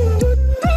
do, do.